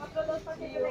Otro dos paquetes.